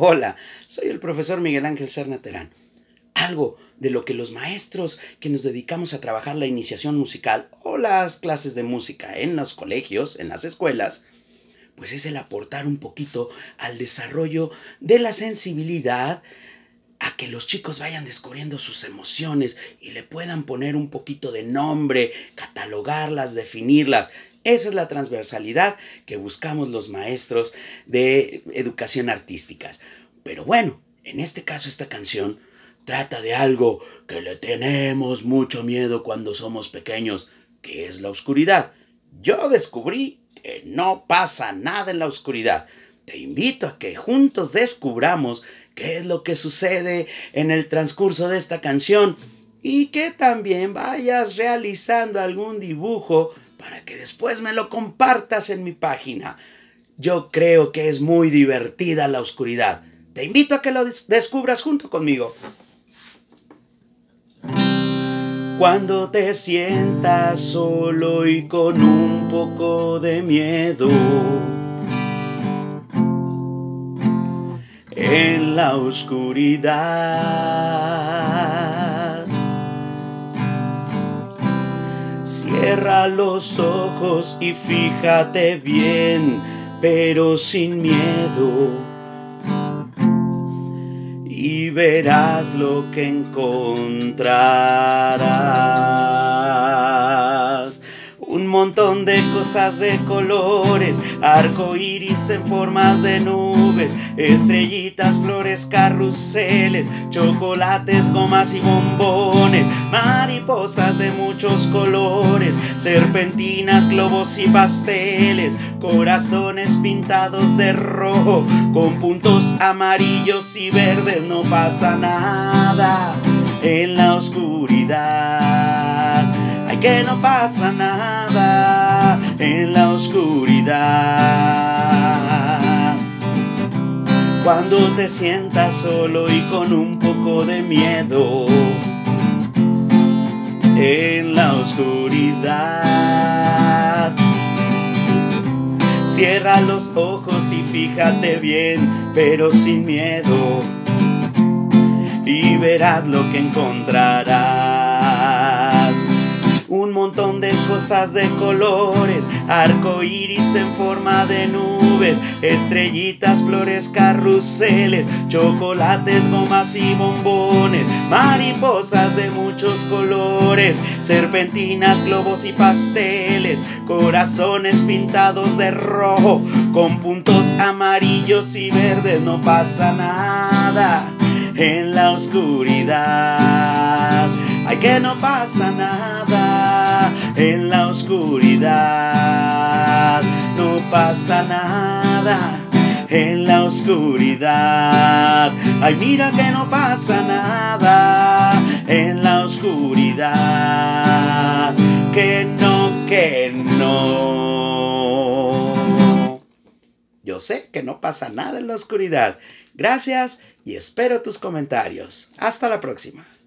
Hola, soy el profesor Miguel Ángel Serna Terán. Algo de lo que los maestros que nos dedicamos a trabajar la iniciación musical o las clases de música en los colegios, en las escuelas, pues es el aportar un poquito al desarrollo de la sensibilidad, a que los chicos vayan descubriendo sus emociones y le puedan poner un poquito de nombre, catalogarlas, definirlas. Esa es la transversalidad que buscamos los maestros de educación artísticas. Pero bueno, en este caso esta canción trata de algo que le tenemos mucho miedo cuando somos pequeños, que es la oscuridad. Yo descubrí que no pasa nada en la oscuridad. Te invito a que juntos descubramos qué es lo que sucede en el transcurso de esta canción y que también vayas realizando algún dibujo para que después me lo compartas en mi página. Yo creo que es muy divertida la oscuridad. Te invito a que lo descubras junto conmigo. Cuando te sientas solo y con un poco de miedo en la oscuridad. Cierra los ojos y fíjate bien, pero sin miedo. Y verás lo que encontrarás montón de cosas de colores, arco iris en formas de nubes, estrellitas, flores, carruseles, chocolates, gomas y bombones, mariposas de muchos colores, serpentinas, globos y pasteles, corazones pintados de rojo, con puntos amarillos y verdes, no pasa nada en la oscuridad que no pasa nada en la oscuridad. Cuando te sientas solo y con un poco de miedo en la oscuridad. Cierra los ojos y fíjate bien, pero sin miedo. Y verás lo que encontrarás de colores, arco iris en forma de nubes, estrellitas, flores, carruseles, chocolates, gomas y bombones, mariposas de muchos colores, serpentinas, globos y pasteles, corazones pintados de rojo, con puntos amarillos y verdes, no pasa nada en la oscuridad. Ay, que no pasa nada en la oscuridad. No pasa nada en la oscuridad. Ay, mira que no pasa nada en la oscuridad. Que no, que no. Yo sé que no pasa nada en la oscuridad. Gracias y espero tus comentarios. Hasta la próxima.